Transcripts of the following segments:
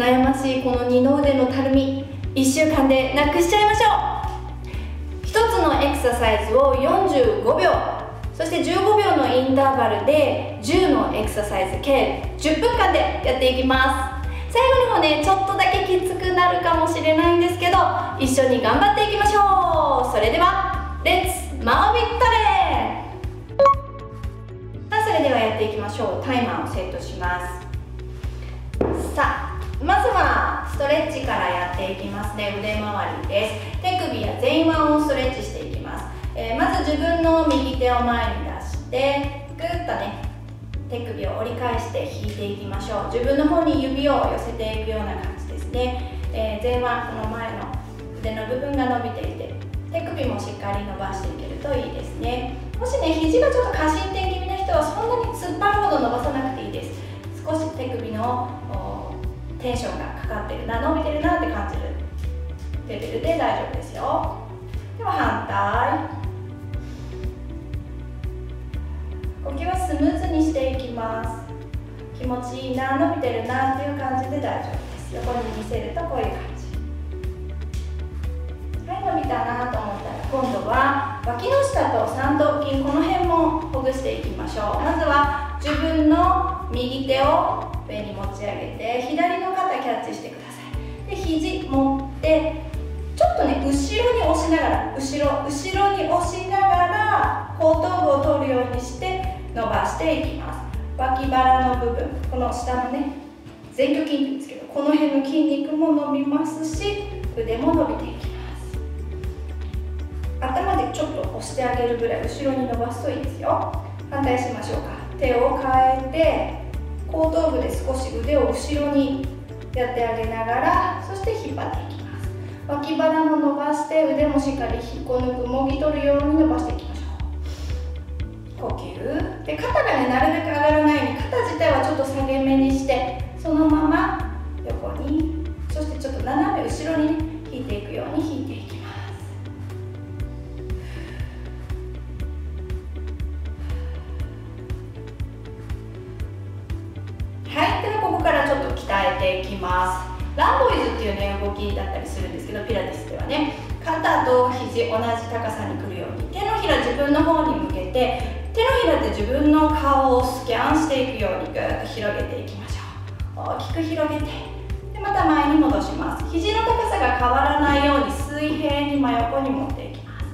悩ましいこの二の腕のたるみ1週間でなくしちゃいましょう。1つのエクササイズを45秒。そして15秒のインターバルで10のエクササイズ計10分間でやっていきます。最後にもねちょっとだけきつくなるかもしれないんですけど一緒に頑張っていきましょう。それではレッツマオビットレさそれではやっていきましょう。タイマーをセットします。さあまずはストレッチからやっていきますね。腕回りです。手首や前腕をストレッチ、えー、まず自分の右手を前に出してぐっとね手首を折り返して引いていきましょう。自分の方に指を寄せていくような感じですね、えー、前腕この前の腕の部分が伸びていて手首もしっかり伸ばしていけるといいですね。もしね肘がちょっと過信点気味な人はそんなに突っ張るほど伸ばさなくていいです。少し手首のテンションがかかってるな伸びてるなって感じるレベルで大丈夫ですよ。では反対。スムーズにしていきます。気持ちいいな伸びてるなっていう感じで大丈夫です。横に見せるとこういう感じ。はい伸びたなと思ったら今度は脇の下と三頭筋この辺もほぐしていきましょう。まずは自分の右手を上に持ち上げて左の肩キャッチしてください。で肘持ってちょっとね後ろに押しながら後ろ後ろに押しながら後頭部を取るようにして伸ばしていきます。脇腹の部分この下のね前鋸筋って言うんですけどこの辺の筋肉も伸びますし腕も伸びていきます。頭でちょっと押してあげるぐらい後ろに伸ばすといいですよ。反対しましょうか。手を変えて後頭部で少し腕を後ろにやってあげながらそして引っ張っていきます。脇腹も伸ばして腕もしっかり引っこ抜くもぎ取るように伸ばしていきまし呼吸で肩がねなるべく上がらないように肩自体はちょっと下げ目にしてそのまま横にそしてちょっと斜め後ろに、ね、引いていくように引いていきますはいではここからちょっと鍛えていきますランボイズっていうね動きだったりするんですけどピラティスではね肩と肘同じ高さにくるように手のひら自分の方に向けて手のひらで自分の顔をスキャンしていくようにぐっと広げていきましょう。大きく広げてでまた前に戻します。肘の高さが変わらないように水平に真横に持っていきます。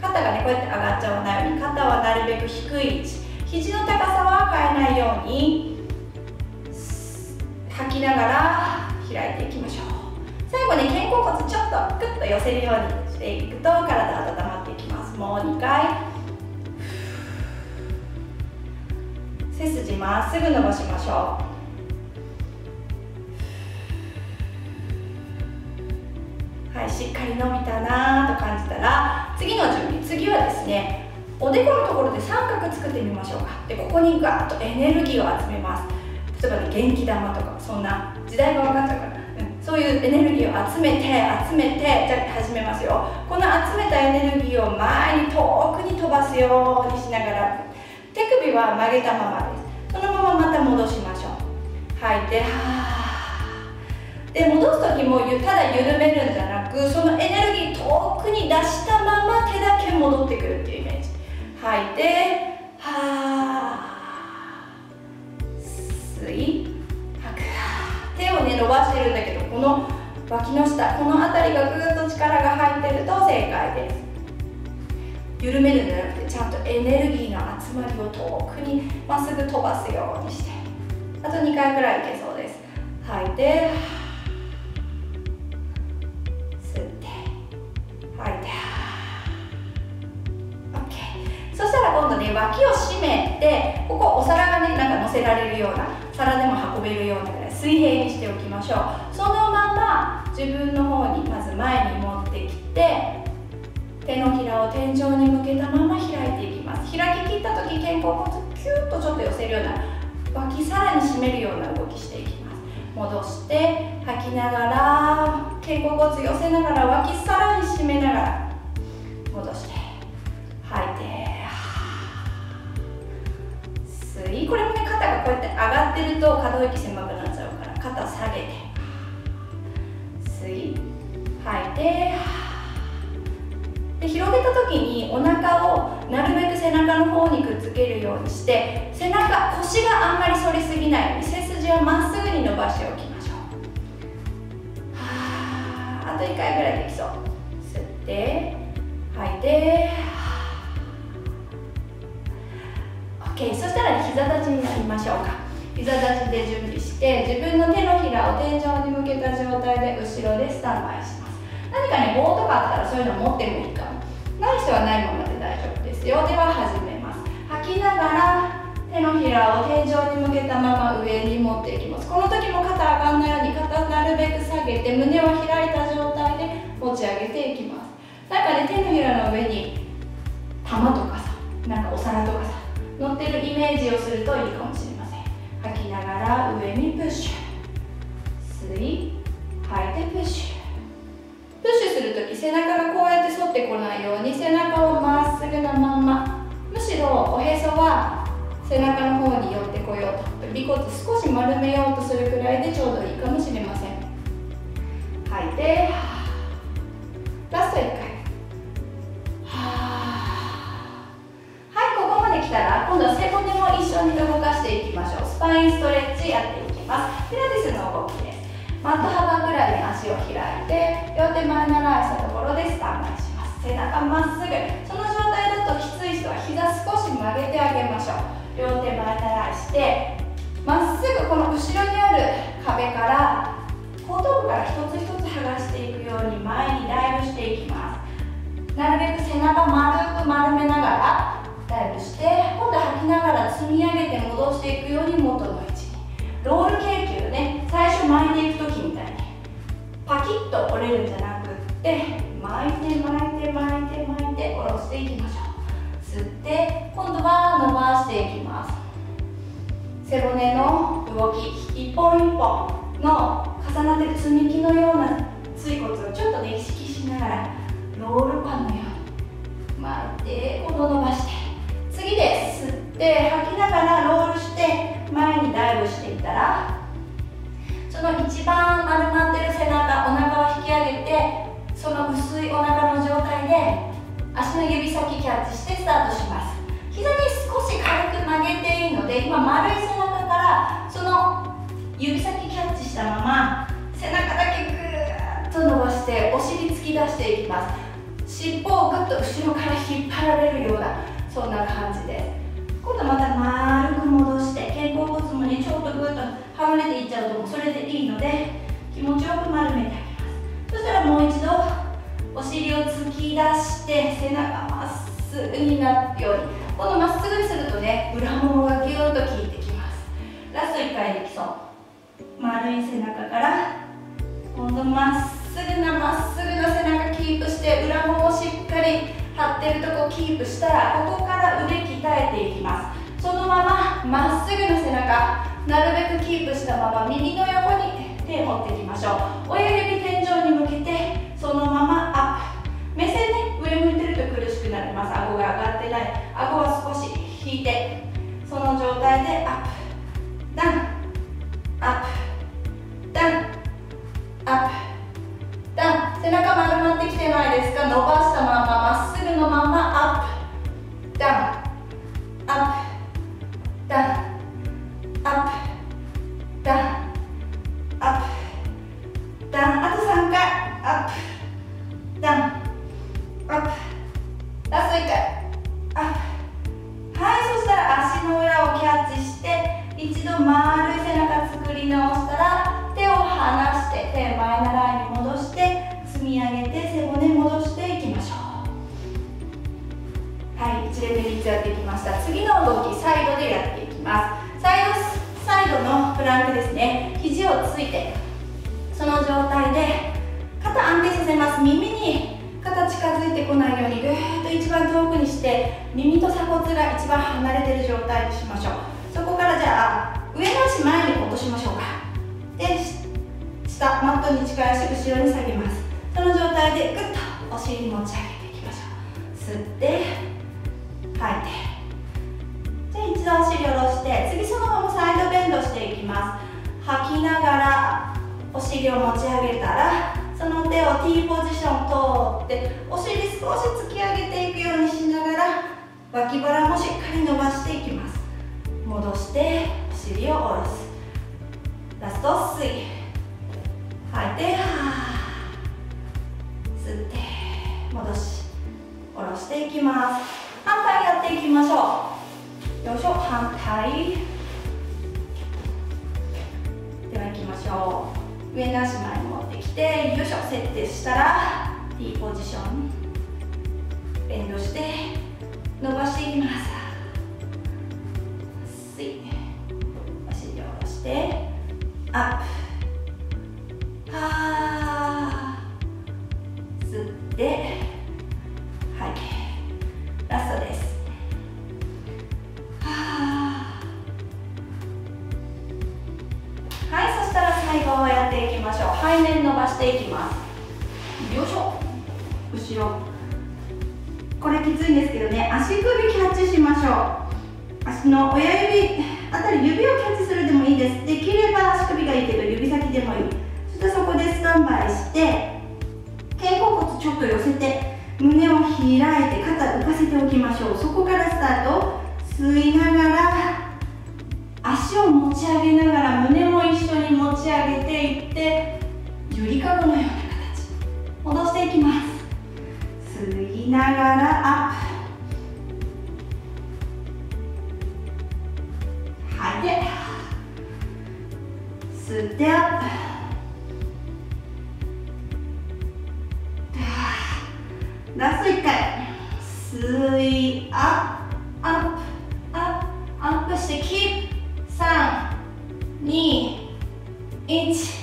肩がねこうやって上がっちゃわないように肩はなるべく低い位置。肘の高さは変えないように吐きながら開いていきましょう。最後に肩甲骨ちょっとグッと寄せるようにしていくと体温まってもう2回。背筋まっすぐ伸ばしましょう。はいしっかり伸びたなと感じたら次の準備。次はですねおでこのところで三角作ってみましょうか。でここにガーッとエネルギーを集めます。例えばね元気玉とかそんな時代が分かっちゃうから、そういうエネルギーを集めて集めてじゃ始めますよ。この集めたエネルギーを前に遠くに飛ばすようにしながら。手首は曲げたままです。そのまままた戻しましょう。吐いてはーで戻す時もただ緩めるんじゃなくそのエネルギー遠くに出したまま手だけ戻ってくるっていうイメージ。吐いて脇の下この辺りがぐっと力が入ってると正解です。緩めるんじゃなくてちゃんとエネルギーの集まりを遠くにまっすぐ飛ばすようにして。あと2回くらいいけそうです。吐いて。吸って。吐いて。OK そしたら今度ね脇を締めてここお皿がねなんか乗せられるような皿でも運べるようなぐらい水平にしておきましょう。そのまま自分の方にまず前に持ってきて手のひらを天井に向けたまま開いていきます。開ききった時肩甲骨キュッとちょっと寄せるような脇さらに締めるような動きしていきます。戻して吐きながら肩甲骨寄せながら脇さらに締めながら戻して吐いて吸いこれもね肩がこうやって上がってると可動域狭くなっちゃうから肩下げて吸い吐いてで広げた時にお腹をなるべく背中の方にくっつけるようにして背中腰があんまり反りすぎない背筋はまっすぐに伸ばしておきましょう。ああと1回ぐらいできそう。吸って吐いて OK そしたら膝立ちになりましょうか。膝立ちで準備して自分の手のひらを天井に向けた状態で後ろでスタンバイします。何かね棒とかあったらそういうの持ってもいいかも。ない人はないままで大丈夫ですよ。では始めます。吐きながら手のひらを天井に向けたまま上に持っていきます。この時も肩上がんないように肩なるべく下げて胸は開いた状態で持ち上げていきます。なんかね手のひらの上に玉とかさなんかお皿とかさ乗ってるイメージをするといいかもしれません。吐きながら上にプッシュ。吸い吐いてプッシュ。プッシュするとき背中がこうやって反ってこないように背中をまっすぐなまんま。むしろおへそは背中の方に寄ってこようと。尾骨少し丸めようとするくらいでちょうどいいかもしれません。吐いて。いきましょうスパインストレッチやっていきます。ピラティスの動きですマット幅ぐらいに足を開いて両手前ならしたところでスタンバイします背中まっすぐその状態だときつい人は膝少し曲げてあげましょう両手前ならしてまっすぐこの後ろにある壁から後頭部から一つ一つ剥がしていくように前にダイブしていきます。なるべく背中積み上げて戻していくように元の位置に。ロールケーキをね最初巻いていく時みたいにパキッと折れるんじゃなくって巻いて巻いて巻いて巻いて下ろしていきましょう。吸って今度は伸ばしていきます。背骨の動き一本一本の重なってる積み木のようしてお尻突き出していきます。尻尾をぐっと後ろから引っ張られるようなそんな感じで。す今度また丸く戻して肩甲骨もねちょっとぐっと離れていっちゃうとそれでいいので気持ちよく丸めてあげます。そしたらもう一度お尻を突き出して背中まっすぐになるように。今度まっすぐにするとね裏ももがギューッと効いてきます。ラスト1回できそう。丸い背中から今度まっすぐすぐなまっすぐな背中キープして裏ももしっかり張ってるとこキープしたらここから腕鍛えていきます。そのまままっすぐの背中なるべくキープしたまま右の横に手を持っていきましょう。親指天井に向けてました。次の動きサイドでやっていきます。サイドサイドのプランクですね。肘をついてその状態で肩安定させます。耳に肩近づいてこないようにぐーっと一番遠くにして耳と鎖骨が一番離れてる状態にしましょう。そこからじゃあ上の足前に落としましょうか。で下マットに近い足後ろに下げます。その状態でグッと T ポジション通ってお尻少し突き上げていくようにしながら脇腹もしっかり伸ばしていきます。戻してお尻を下ろす。ラスト吸い吐いて吸って戻し下ろしていきます。反対やっていきましょう。よいしょ反対。では行きましょう。上の足前に。てよいしょ設定したら T ポジションベンドして伸ばしていきます。吸い足を下ろしてアップ。これきついんですけどね足首キャッチしましょう。足の親指あたり指をキャッチするでもいいです。できれば足首がいいけど指先でもいい。そしてそこでスタンバイして肩甲骨ちょっと寄せて胸を開いて肩浮かせておきましょう。そこからスタート。吸いながら足を持ち上げながら胸も一緒に持ち上げていって吸いながらアップ吐いて。吸ってアップラスト1回。吸いアップアップアップアップしてキープ。321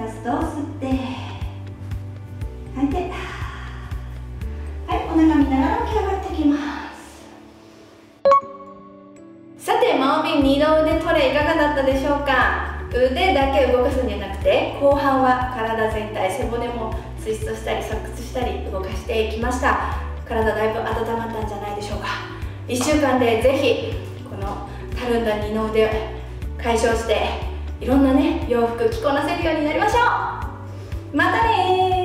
ラストを吸って吐いて。はいお腹見ながら起き上がってきます。さてマオビン二の腕トレいかがだったでしょうか？腕だけ動かすんじゃなくて後半は体全体背骨もツイストしたり側屈したり動かしていきました。体だいぶ温まったんじゃないでしょうか。1週間でぜひこのたるんだ二の腕解消していろんなね洋服着こなせるようになりましょう。またね